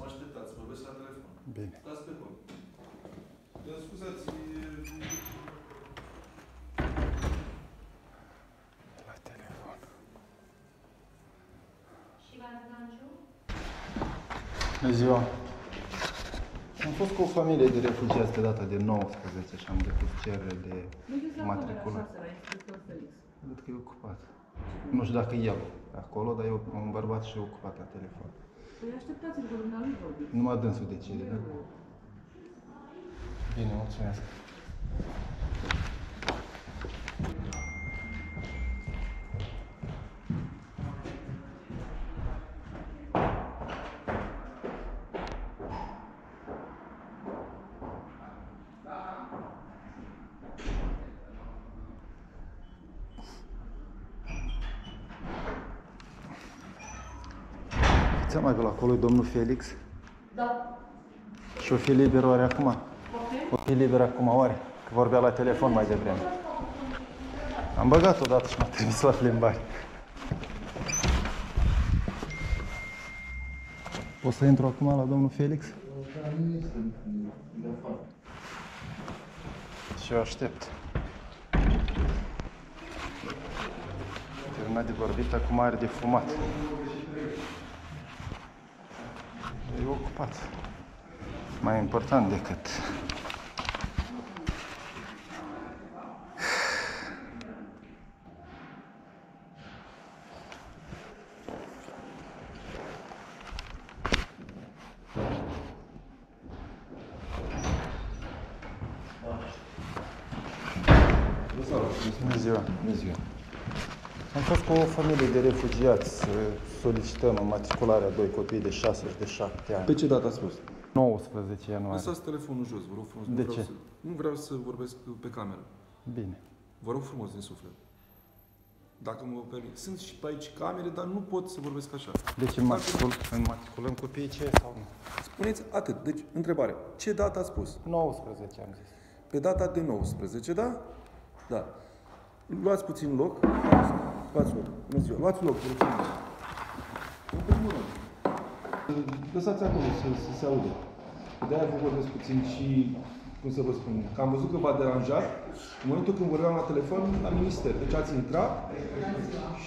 mă așteptați, vorbesc la telefon. Bine. Dați pe cont. Dar scuzați, La telefon. Și Vardanciu? Bună ziua! Am fost cu o familie de refugiați pe data de 19 și am depus cerere de Mergeți la matriculă. camera 6 la inspector Felix. Văd că e ocupat. Nu știu dacă e el e acolo, dar e un bărbat și e ocupat la telefon. Păi așteptați-l că dumneavoastră vorbiți. Numai dânsul decide, da? Eu- Bine, mulțumesc. Ți-am mai pe la acolo, domnul Felix? Da. Și o fi liber oare acum? Ok? O fi liber acum oare? Că vorbea la telefon mai devreme. Am băgat odată și m-a trimis la plimbare. Pot să intru acum la domnul Felix? Și eu aștept. Terminat de vorbit, acum are de fumat. E ocupat. Mai important decât Bună ziua. Bună ziua. Am fost cu o familie de refugiați să solicităm înmatricularea a doi copii de 6 și de 7 ani. Pe ce dată ați spus? 19 ianuarie. Lăsați telefonul jos, vă rog frumos. Nu De vreau ce? Să, nu vreau să vorbesc pe cameră. Bine. Vă rog frumos din suflet. Dacă mă permit. Sunt și pe aici camere, dar nu pot să vorbesc așa. Deci înmatricul, înmatriculăm copiii ce sau nu? Spuneți atât. Deci, întrebare. Ce dată ați spus? 19 am zis. Pe data de 19, da? Da. Luați puțin loc. Luați loc. Bună ziua. Luați loc, vă rog frumos. În primul rând. Lăsați acolo să, să se audă. De-aia vă vorbesc puțin și, cum să vă spun, că am văzut că v-a deranjat în momentul când vorbeam la telefon la minister. Deci ați intrat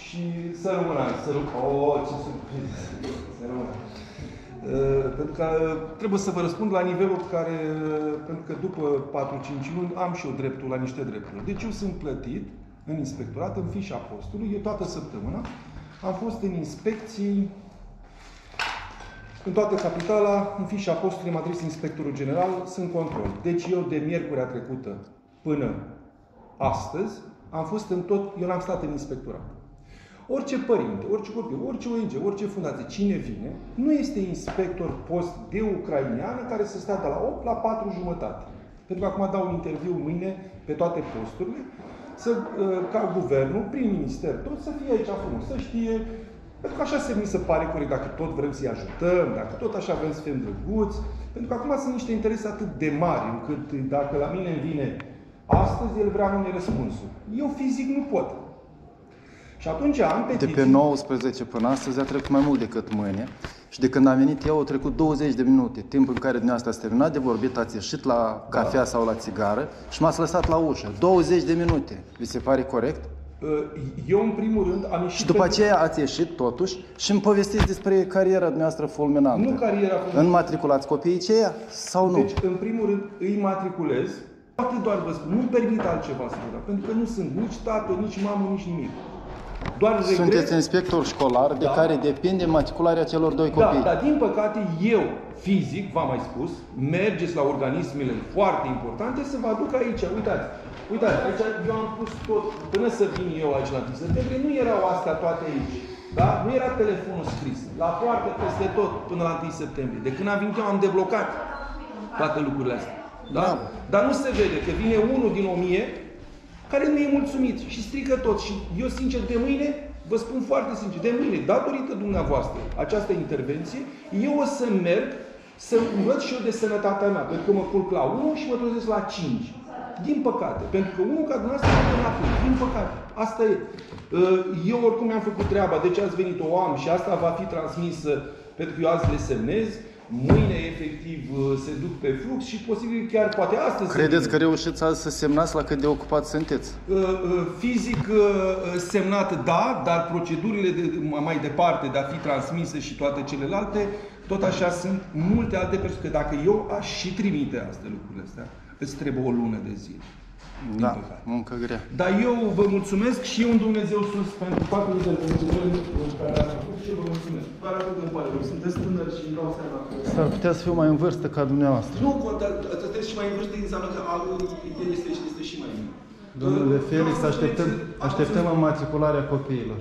și să rămână, să rămână. Oh, ce surpriză! Să rămână. Uh, pentru că trebuie să vă răspund la nivelul pe care, uh, pentru că după 4-5 luni am și eu dreptul la niște drepturi. Deci eu sunt plătit în inspectorat, în fișa postului, eu toată săptămâna am fost în inspecții în toată capitala, în fișa postului m-a trimis inspectorul general, sunt control. Deci eu de miercurea trecută până astăzi am fost în tot, eu n-am stat în inspectorat. Orice părinte, orice copil, orice ONG, orice fundație, cine vine, nu este inspector post de ucraineană care să stea de la 8 la 4 jumătate. Pentru că acum dau un interviu mâine pe toate posturile, să, uh, ca guvernul, prin minister, tot să fie aici frumos, să știe, pentru că așa se mi se pare corect, dacă tot vrem să-i ajutăm, dacă tot așa vrem să fim drăguți, pentru că acum sunt niște interese atât de mari, încât dacă la mine îmi vine astăzi, el vrea mâine răspunsul. Eu fizic nu pot. Și atunci am De petiții. pe 19 până astăzi a trecut mai mult decât mâine. Și de când am venit eu au trecut 20 de minute, timp în care dumneavoastră ați terminat de vorbit, ați ieșit la cafea sau la țigară și m-ați lăsat la ușă. 20 de minute. Vi se pare corect? Uh, Eu, în primul rând, am ieșit Și după pentru- aceea ați ieșit totuși și îmi povestiți despre cariera dumneavoastră fulminantă. Nu cariera fulminantă. Înmatriculați copiii ceia sau nu? Deci, în primul rând, îi matriculez. Atât doar vă spun. Nu-mi permit altceva să fac. Pentru că nu sunt nici tată, nici mamă, nici nimic. Doar regret... Sunteți inspector școlar de Da. care depinde matricularea celor doi Da, copii. dar din păcate eu, fizic, v-am mai spus, mergeți la organismele foarte importante să vă aduc aici. Uitați, uitați, aici eu am pus tot, până să vin eu aici la 1 septembrie, nu erau astea toate aici. Da? Nu era telefonul scris. La poartă, peste tot, până la 1 septembrie. De când am venit eu, am deblocat toate lucrurile astea. Da? Bravo. Dar nu se vede că vine unul din o mie care nu e mulțumit și strică tot. Și eu, sincer, de mâine, vă spun foarte sincer, de mâine, datorită dumneavoastră, această intervenție, eu o să merg să învăț și eu de sănătatea mea. Pentru că mă culc la 1 și mă trezesc la 5. Din păcate. Pentru că unul ca dumneavoastră nu înapoi. Din păcate. Asta e. Uh, Eu oricum mi-am făcut treaba, deci ați venit, o am și asta va fi transmisă Pentru că eu azi le semnez, mâine efectiv uh, se duc pe flux și posibil chiar poate astăzi să Credeți vină. că reușiți azi să semnați la cât de ocupat sunteți? Uh, uh, Fizic uh, semnat, da, dar procedurile de, mai departe de a fi transmise și toate celelalte, tot așa sunt multe alte persoane. Că dacă eu aș și trimite astea lucrurile astea, îți trebuie o lună de zile. Din Da, păcate. muncă grea. Dar eu vă mulțumesc și un Dumnezeu sus pentru faptul de lucrări care ați făcut și vă mulțumesc. Doar atât îmi pare rău. Sunteți tânări și îmi dau seama că... S-ar putea să fiu mai în vârstă ca dumneavoastră. Nu, dar sunteți și mai în vârstă înseamnă că altul el este, este și mai mic. Domnule Uh, Felix, vreau să așteptăm, spuneți- așteptăm înmatricularea copiilor.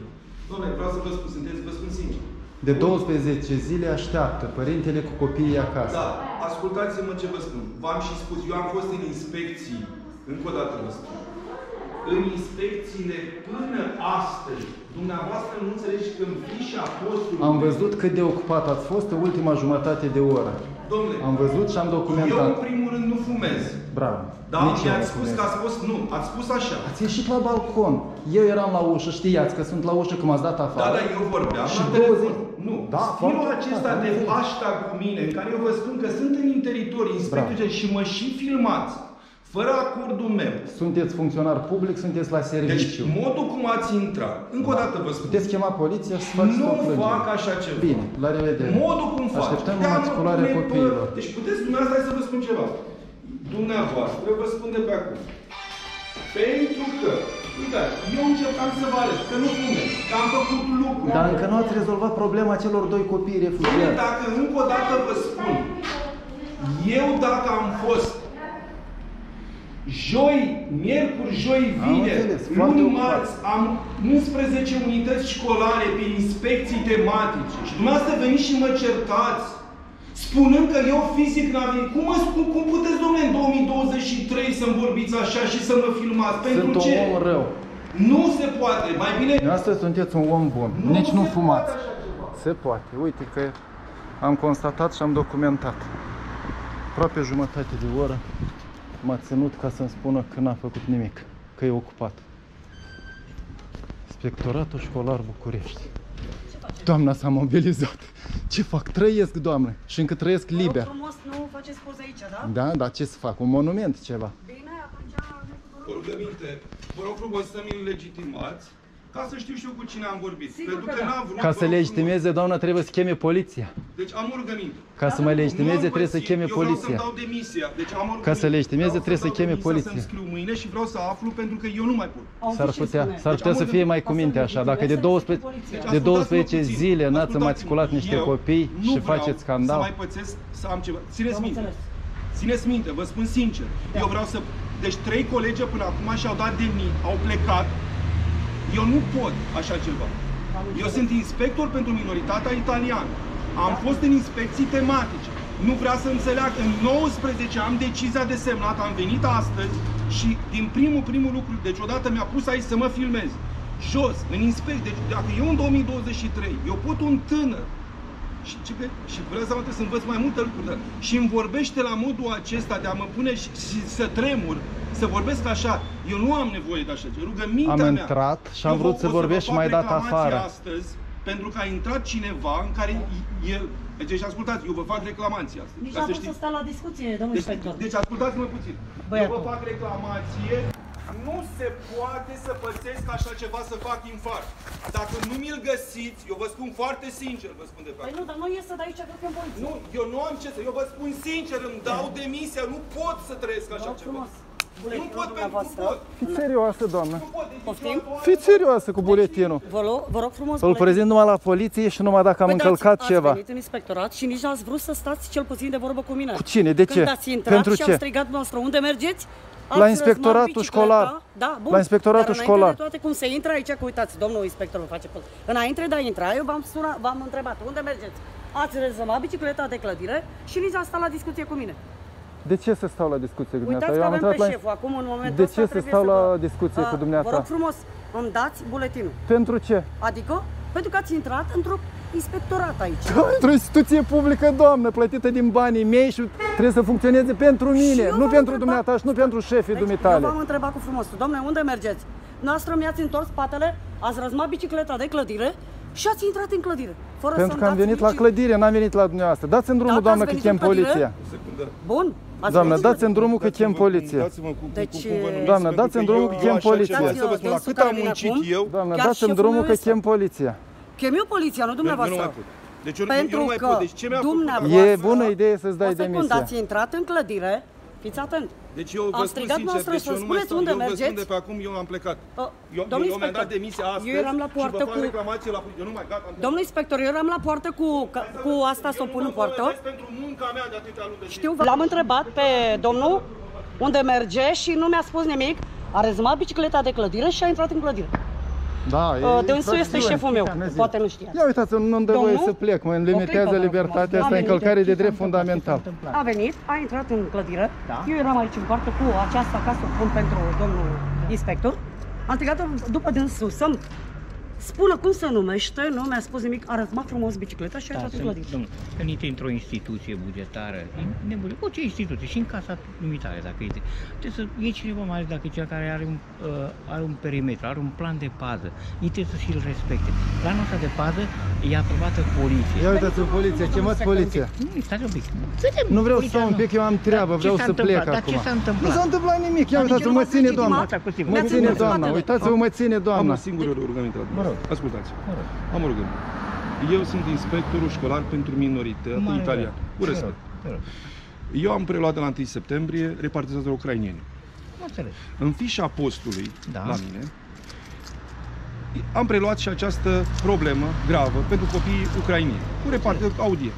Domnule, vreau să vă spun, sunteți, vă spun sincer. De 12 zile așteaptă părintele cu copiii acasă. Da, ascultați-mă ce vă spun. V-am și spus, eu am fost în inspecții, încă o dată vă spun. În inspecțiile până astăzi, dumneavoastră nu înțelegeți că în fișa postului... Am văzut cât de ocupat ați fost în ultima jumătate de oră. Domnule, Am văzut și am eu documentat. în primul rând nu fumez. Bravo. Da? Nici și eu ați nu spus fumez. că ați fost, nu, ați spus așa. Ați ieșit la balcon. Eu eram la ușă, știați că sunt la ușă că m-ați dat Da, afară. da, eu vorbeam Și la 20 telefon. Nu, Da, stilul foarte acesta tare, de am înțeles. hashtag cu mine, în care eu vă spun că sunt în interitor, inspector și mă și filmați, fără acordul meu. Sunteți funcționar public, sunteți la Deci, serviciu. modul cum ați intrat, încă o dată vă spun, Puteți chema poliția să faceți nu o plângere. fac așa ceva. Bine, la revedere. Modul cum faci. Așteptăm Da, mă, matricularea pune, bă, copiilor. Deci puteți, dumneavoastră, hai să vă spun ceva. Dumneavoastră, vă spun de pe acum. Pentru că, uitați, eu încercam să vă arăt că nu fumez, că am făcut lucruri. Dar încă nu ați rezolvat problema celor doi copii Bine, refugiați. dacă încă o dată vă spun, eu dacă am fost joi, miercuri, joi, Am vineri, înțeles, foarte luni, ocupat. marți, am 11 unități școlare pe inspecții tematice și dumneavoastră veniți și mă certați spunând că eu fizic n-am venit. Cum, mă, cum, cum puteți, domnule, în 2023 să-mi vorbiți așa și să mă filmați? Pentru Sunt ce? un om rău. Nu se poate. Mai bine... Dumneavoastră sunteți un om bun. Nu Nici nu se fumați. poate așa ceva. Se poate. Uite că am constatat și am documentat. Aproape jumătate de oră m-a ținut ca să-mi spună că n-a făcut nimic, că e ocupat. Inspectoratul școlar București. Doamna s-a mobilizat. Ce fac? Trăiesc, doamne. Și încă trăiesc Vă rog liber. frumos, nu faceți poze aici, da? Da, dar ce să fac? Un monument ceva. Bine, atunci... Vă rugăminte, vă rog frumos să-mi legitimați ca să știu și eu cu cine am vorbit. Sigur Pentru că că da. n-am vrut, Ca vă să rog legitimeze, doamna, trebuie să cheme poliția. frumos. Deci am o rugăminte. Ca să mă legitimeze, Nu am trebuie să pățit. cheme Eu vreau poliția. să-mi dau demisia. Deci am o Ca să rugăminte. legitimeze, Vreau trebuie să dau cheme demisia, poliția. Să-mi scriu mâine și vreau să aflu pentru că eu nu mai pot. S-ar putea, s-ar putea să fie mai cu minte așa. Dacă de 12, de 12 zile n-ați înmatriculat niște Eu copii nu și vreau faceți să scandal, mai pățesc să am ceva. Țineți Am minte. înțeles. Țineți minte, vă spun sincer. Eu vreau să... Deci trei colegi până acum și-au dat de mii, au plecat. Eu nu pot așa ceva. Eu sunt inspector pentru minoritatea italiană. Am fost în inspecții tematice. Nu vrea să înțeleag. În 19 am decizia de semnat, am venit astăzi și din primul, primul lucru, deci odată mi-a pus aici să mă filmez. Jos, în inspect, deci dacă eu în 2023, eu pot un tânăr și, ce, că- și vreau să mă să învăț mai multe lucruri. Dar, și îmi vorbește la modul acesta de a mă pune și, și să tremur, să vorbesc așa. Eu nu am nevoie de așa ceva. Rugămintea Am mea. intrat și am Eu vrut vă- să o vă vorbesc și fac m-ai dat reclamație afară. astăzi pentru că a intrat cineva în care el... Deci ascultați, eu vă fac reclamație astăzi. Nici ca n-a să vrut să știți. stea la discuție, domnul Deci, inspector. deci ascultați-mă puțin. Băiatul. Eu vă fac reclamație. Nu se poate să pățesc așa ceva să fac infart. Dacă nu mi-l găsiți, eu vă spun foarte sincer, vă spun de fapt. Păi nu, dar nu iese de aici, cred că în poliție. Nu, eu nu am ce să... Eu vă spun sincer, îmi dau demisia, nu pot să trăiesc Vă așa rog ceva. frumos. Nu Buletinul pot, pentru nu dumneavoastră. pot. Fiți serioasă, doamnă. Nu pot. Deci Poftim? niciodată o Fiți serioasă cu buletinul. Vă rog, vă rog frumos, Îl buletin. prezint numai la poliție și numai dacă am Păi, dar încălcat ați, ceva. Ați venit în inspectorat și nici n-ați vrut să stați cel puțin de vorbă cu mine. Cu cine? De Când ce? ați intrat Pentru și ce? am strigat noastră, unde mergeți? Ați La răzmat inspectoratul bicicleta. școlar. Da, bun. La inspectoratul Dar școlar. înainte de toate, cum se intră aici, că uitați, domnul inspector îmi face post. Înainte de a intra, eu v-am sunat, v-am întrebat, unde mergeți? Ați rezămat bicicleta de clădire și nici a stat la discuție cu mine. De ce să stau la discuție cu dumneata? Uitați că Eu am avem intrat pe la... șeful acum în momentul De ăsta ce să trebuie stau la vă- discuție cu A, dumneata? Vă rog frumos, îmi dați buletinul. Pentru ce? Adică, pentru că ați intrat într-o inspectorat aici. Da, într-o instituție publică, doamnă, plătită din banii mei și trebuie să funcționeze pentru mine, nu pentru întreba... dumneata și nu pentru șefii deci, dumitale. Eu v-am întrebat cu frumos, domne, unde mergeți? Noastră mi-ați întors spatele, ați răzmat bicicleta de clădire și ați intrat în clădire. Fără pentru că am venit mici... la clădire, n-am venit la dumneavoastră. Dați-mi drumul, da, doamnă, că chem poliția. Bun, Ați Doamnă, dați-mi drumul că chem poliția. Deci, eh, Doamnă, dați-mi drumul că chem poliția. Cât am muncit eu? Doamnă, dați-mi drumul că chem poliția. Chem eu poliția, nu deci dumneavoastră. Eu nu mai pot. Deci eu, Pentru eu nu mai că pot. Deci ce mi-a făcut? E bună idee să-ți dai demisia. O secundă, ați intrat în clădire, fiți atent. Deci eu vă am strigat spun sincer, deci să eu nu mai stau, unde eu mergeți? vă spun de pe acum, eu am plecat. Uh, eu, eu, mi-am dat demisia astăzi eu eram la poartă și vă cu... reclamație la... Eu nu mai, gata, am Domnul inspector, eu eram la poartă cu, cu asta să o pun în poartă. pentru munca mea de atâtea luni de Știu, l-am întrebat pe domnul unde merge și nu mi-a spus nimic. A rezumat bicicleta de clădire și a intrat în clădire. Da, uh, e Dânsul fracțiune. este șeful meu, poate nu știați. Ia uitați, nu îmi dă voie să plec, mă limitează libertatea asta, încălcare de drept fundamental. A venit, a intrat în clădire, da? eu eram aici în poartă cu această casă, pun pentru domnul inspector, am strigat după dânsul să-mi Spune cum se numește, nu mi-a spus nimic, arăt frumos bicicleta și da, atunci la Domnul, când intri într-o instituție bugetară, nebunie, orice instituție, și în casa limitare, dacă este, trebuie să e cineva mai ales dacă e cea care are un, uh, are un perimetru, are un plan de pază, ei trebuie să și-l respecte. Planul ăsta de pază e aprobată poliție. Ia uitați în poliție, chemați poliția. Nu, stați un pic. Nu vreau să stau un pic, eu am treabă, vreau să plec acum. Ce s-a întâmplat? Nu s-a întâmplat nimic, ia uitați-vă, mă ține doamna. Mă ține doamna, uitați-vă, mă ține doamna. Am o singură rugăminte la rog. Ascultați. Mă rog. Am o. Eu sunt inspectorul școlar pentru minorități italian. Italia. respect. Mă rog. Eu am preluat de la 1 septembrie repartizatorul ucrainieni. În fișa postului, da. la mine, am preluat și această problemă gravă pentru copiii ucrainieni, cu reparte audie.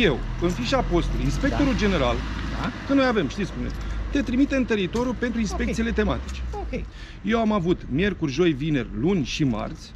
Eu, în fișa postului, inspectorul da. general, da. că noi avem, știți cum e, te trimite în teritoriu pentru inspecțiile okay. tematice. Okay. Eu am avut miercuri, joi, vineri, luni și marți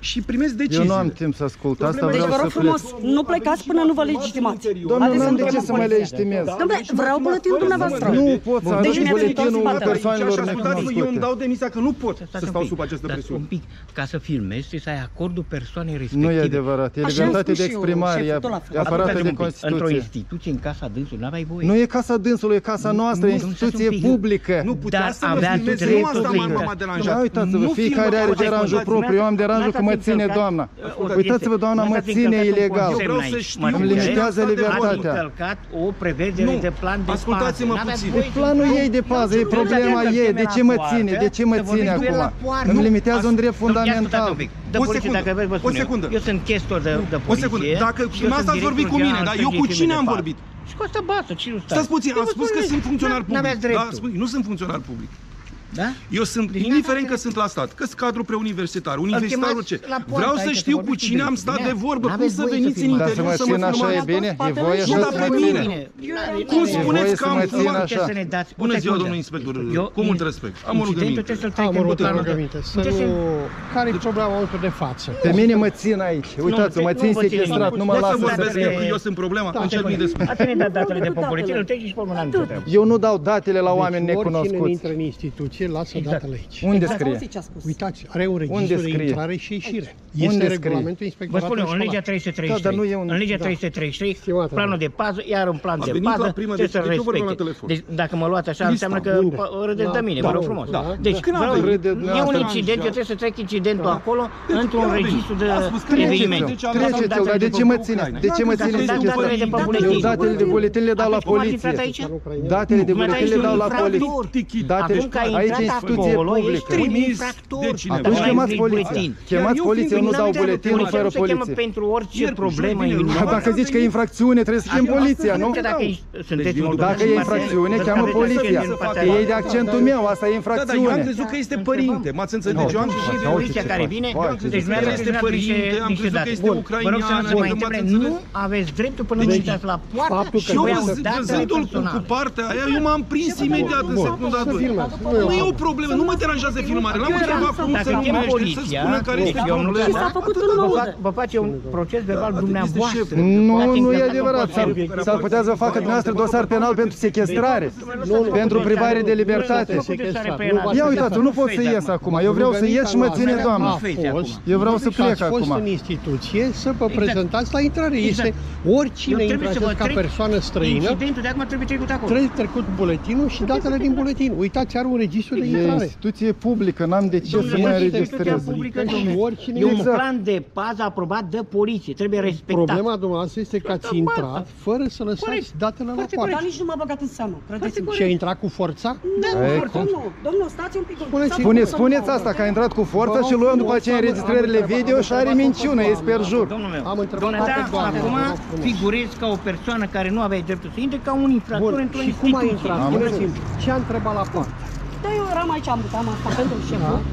și primesc decizii. Eu nu am timp să ascult Domnule, asta, vreau deci, vă frumos, plec. nu plecați până nu vă legitimați. Domnule, nu am de ce să mă legitimez. Domnule, vreau buletinul dumneavoastră. Nu pot să deci arăt buletinul persoanelor necunoscute. Eu îmi dau demisia că nu pot să stau sub această presiune. un pic, ca să filmezi, trebuie să ai acordul persoanei respective. Nu e adevărat, e libertate de exprimare, e aparată de Constituție. Într-o instituție, în casa dânsului, n-aveai voie. Nu e casa dânsului, e casa noastră, instituție publică. Nu putea să mă filmezi, nu asta m-a deranjat. Uitați-vă, fiecare are deranjul propriu, eu am deranjul că mă mă ține doamna. Uitați-vă, doamna, mă ține ilegal. Îmi limitează libertatea. o prevedere de plan de Ascultați-mă puțin. Planul ei de pază, e problema ei. De ce mă ține? De ce mă ține acum? Îmi limitează un drept fundamental. O secundă, dacă vreți, vă o secundă. Eu, sunt chestor de, de poliție. O secundă. Dacă asta ați vorbit cu mine, dar eu cu cine am vorbit? Și cu asta bată, cine stați? Stați puțin, am spus că sunt funcționar public. Da, nu sunt funcționar public. Da? Eu sunt, deci indiferent că sunt la stat, că sunt cadru preuniversitar, universitarul ce. Vreau să știu cu cine am stat de vorbă, cum să veniți în interior să mă așa e bine? E voie să mă bine. Cum spuneți că am fumat? Bună ziua, domnul inspector. Cu mult respect. Am o rugăminte. Am o rugăminte. Care-i problema auto de față? Pe mine mă țin aici. Uitați, mă țin sequestrat, nu mă lasă să plec. Eu sunt problema, încerc mi despre. Ați dat datele de populație, îl treci și pe Eu nu dau datele la oameni necunoscuți. oricine intră în instituție, Uite, lasă exact. datele aici. Unde scrie? Uitați, are o registră intrare și ieșire. Este Unde regulamentul inspectoratului Vă spun eu, în legea 333, da, dar nu e un... în legea 333, da. planul de bază, iar un plan de bază, trebuie să respecte. Deci dacă mă luați așa, înseamnă că râdeți de mine, vă rog frumos. Deci, e un incident, eu trebuie să trec incidentul acolo, într-un registru de eveniment. Treceți-l, dar de ce mă țineți? De ce mă țineți? Eu datele de buletin le dau la poliție. Datele de buletin le dau la poliție. Datele, aici deci trimis public. Trimis de cineva. Atunci chemați poliția. Chemați poliția, nu dau buletin, fără poliție. pentru orice problemă. Dacă zici că e infracțiune, trebuie să chem poliția, nu? Dacă e deci, infracțiune, cheamă poliția. Ei de accentul meu, asta e infracțiune. Da, dar eu am crezut că este părinte. M-ați înțeles? Eu am crezut că poliția care vine, deci că este părinte, am crezut că este ucrainean. Nu aveți dreptul până deci nu la poartă și eu văzându-l cu partea aia, eu m-am prins imediat în secunda 2 e o problemă, nu mă deranjează filmarea. L-am întrebat cum se numește, să spună care este problema. Și s-a făcut în. Vă face un proces verbal dumneavoastră. Nu, nu e adevărat. S-ar putea să facă dumneavoastră dosar penal pentru sequestrare, pentru privare de libertate. Ia uitați, nu pot să ies acum. Eu vreau să ies și mă ține doamna. Eu vreau să plec acum. Ați fost în instituție să vă prezentați la intrare. Este oricine intrați ca persoană străină. Incidentul de acum trebuie trecut acolo. Trebuie trecut buletinul și datele din buletin. Uitați, are un registru permisul de E intrare. instituție publică, n-am de ce să Domnule, mă instituția înregistrez. publică, Și domnule, oricine- e un Exact. plan de pază aprobat de poliție, trebuie respectat. Problema dumneavoastră este că ați intrat fără să lăsați Corect. datele la Foarte poartă. Dar nici nu m-a băgat în seamă, credeți-mă. Și a intrat cu forța? Da, Ei, domnul, domnul, domnul, stați un pic. Spuneți- stați Spune, un pic. spuneți asta, că a intrat cu forța și luăm după aceea înregistrările video și are minciună, e sperjur. Domnul meu, Am întrebat domnule, pe da, doamnă, acum vă rog frumos. figurezi ca o persoană care nu avea dreptul să intre ca un infractor Bun, într-o și cum a instituție. intrat? Am Spuneți-mi, ce a întrebat la poartă? Da, eu eram aici, am am asta pentru șeful.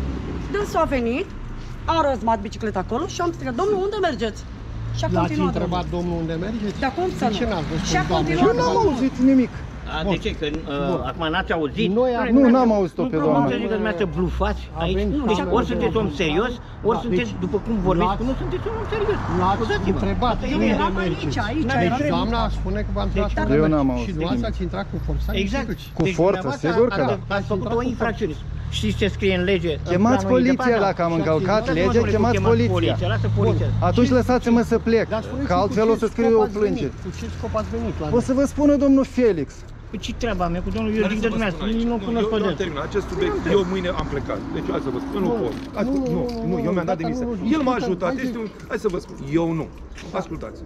Dânsul a venit, a răzmat bicicleta acolo și am strigat, domnul, unde mergeți? Și a L-ați continuat. întrebat domnul unde mergeți? Da, cum să De nu? ce n-ați răspuns, Și a doamnă? continuat. Eu n-am auzit nimic. A, de ce? Că uh, acum n-ați auzit? Noi am- Nu, n-am auzit-o pe Nu, doamna. Nu înțeleg că dumneavoastră blufați aici. Avem Deci camere ori de sunteți om urmărire. serios, ori Da, sunteți, deci după cum vorbiți, l-ați- nu sunteți un om serios. L-ați Scuzați-mă. întrebat Asta e unde real. Eram aici, mergeți. aici, N-ai eram. dreptul. Doamna spune că v-a intrat Deci, unde eu n-am mergeți. auzit Și dumneavoastră nimic. ați intrat cu forța în Exact. instituție. Cu Deci forță, dumneavoastră sigur că ați- da. Ați făcut intrat o cu infracțiune. Știți ce scrie în lege? în Chemați planul poliția independent? dacă am încălcat Lasă-mă, legea, domnule, cu chemați chemat poliția. Lasă poliția. Atunci lăsați-mă să plec, Dar spuneți-mi că cu altfel ce o să scriu scop o ați plângere. venit? Cu ce scop ați venit la O să vă spună domnul Felix. Păi ce treaba mea cu domnul, eu zic de dumneavoastră, nici nu cunosc pe eu, eu am dânsul. terminat acest subiect, eu mâine am plecat. Deci hai să vă spun, eu nu Nu, pot. Ascult, nu, nu, nu, nu, nu, eu mi-am dat gata, demisia. nu, nu, El m-a discutăm, ajutat, hai este să- un, hai să vă spun, eu nu. Ascultați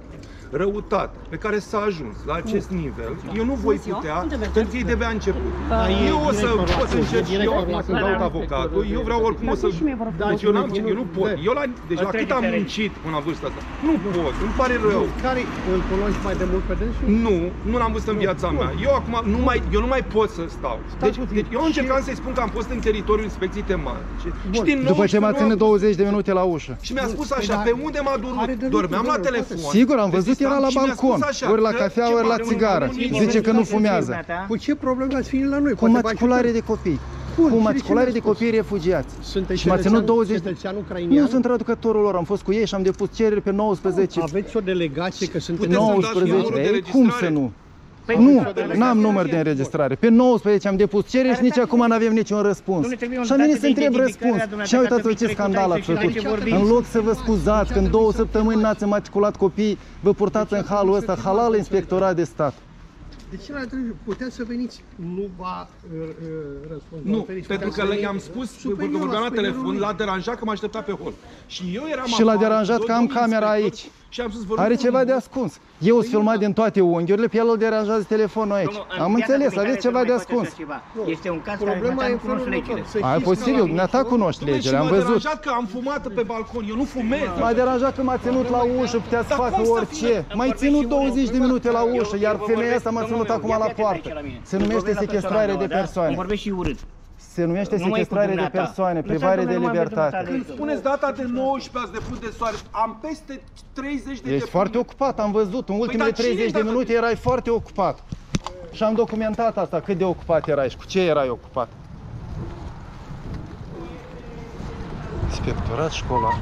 Răutate pe care s-a ajuns la acest nivel, eu nu voi Ziua, putea, unde mergeți? hârtiei de abia început. Da, e Eu o să, directorul o să acolo, încerc e și eu directorul acum să acolo. caut Da, avocatul, eu vreau oricum o să... Dați și mie, vă rog Deci eu, n-am, eu nu pot. Eu la, deci la Îl cât am trece muncit până la vârsta asta, nu pot, îmi pare rău. Care îl cunoști mai de mult pe dânsul? Nu, nu l-am văzut în viața mea. Eu acum nu mai, eu nu mai pot să stau. Deci, puțin. deci eu încercam să-i spun că am fost în teritoriul inspecției tematice. Și din După ce m-a 19 ținut nu am- 20 de minute la ușă. Și mi-a spus Păi așa, da, pe unde m-a are dormit? de Dormeam lucru, la domnule, telefon. Sigur, am văzut, Rezistam era la și mi-a spus balcon, așa, ori la că cafea, ce ori la mare țigară. un- Zice că nu fumează. Cu ce probleme ați venit la noi? Cu Poate vă matriculare ajutăm. de copii. Bun, Cu și matriculare ce de mi-a spus? copii refugiați. Sunteți Și m-a ținut cetățean- 20 de... cetățean ucrainian? Nu sunt traducătorul lor, am fost cu ei și am depus cereri pe 19. Aveți o delegație că sunteți... Puteți să-mi dați 19. numărul de Ei, cum să înregistrare? nu? Păi, Nu, delegație n-am număr de are. înregistrare. Pe 19 am depus cereri și nici acum nu avem niciun răspuns. Dom'le, trebuie un Și am venit date să de întreb identificare răspuns. a dumneavoastră Și uitați-vă ca să ce fiți scandal ați trecuți aici făcut. și vorbim. În loc să vă scuzați că în două săptămâni n-ați matriculat copii, vă purtați în halul ăsta, halal inspectorat de stat. De ce la trebuie? Puteți să veniți? Nu va uh, uh, răspunde. Nu, pentru că i-am spus, pentru că vorbeam la telefon, l-a deranjat că m-a așteptat pe hol. Și eu eram Și l-a afară, deranjat doi că am domni camera inspectori, aici. Și am spus, vă rog Are ceva de frumos, ascuns. Eu sunt filmat din toate unghiurile, pe el îl deranjează telefonul aici. Domnul, în Am viața înțeles, dumitare aveți să ceva nu de mai faceți ascuns. așa ceva. Este un caz care Problema dumneavoastră e nu în felul cunosc legile. următor. Să Ai știți posibil, că la dumneata mijloc- cunoști Dom'le, și legile, am m-a văzut. deranjat că am fumat pe balcon, eu nu fumez. M-a deranjat că m-a ținut la ușă, putea să Dar facă cum să orice. fie? M-ai Vorbesc ținut și unul. 20 de minute la ușă, Eu- iar eu vă femeia vorbesc, asta m-a domnul ținut meu, acum ia la fiți poartă. aici la mine. Se Eu numește vorbesc la sequestrare persoana de nouă, da? persoane. Îmi vorbesc și urât. Se numește Nu mai e cu sequestrare de dumneata. persoane, Lăsați-mă privare de numai pe libertate. dumneata. Când spuneți data de 19 ați depus de soare, am peste 30 de Ești depuneri. foarte ocupat, am văzut. În ultimele dar cine 30 de dacă- minute erai foarte ocupat. Și am documentat asta, cât de ocupat erai și cu ce erai ocupat. Inspectorat școlar.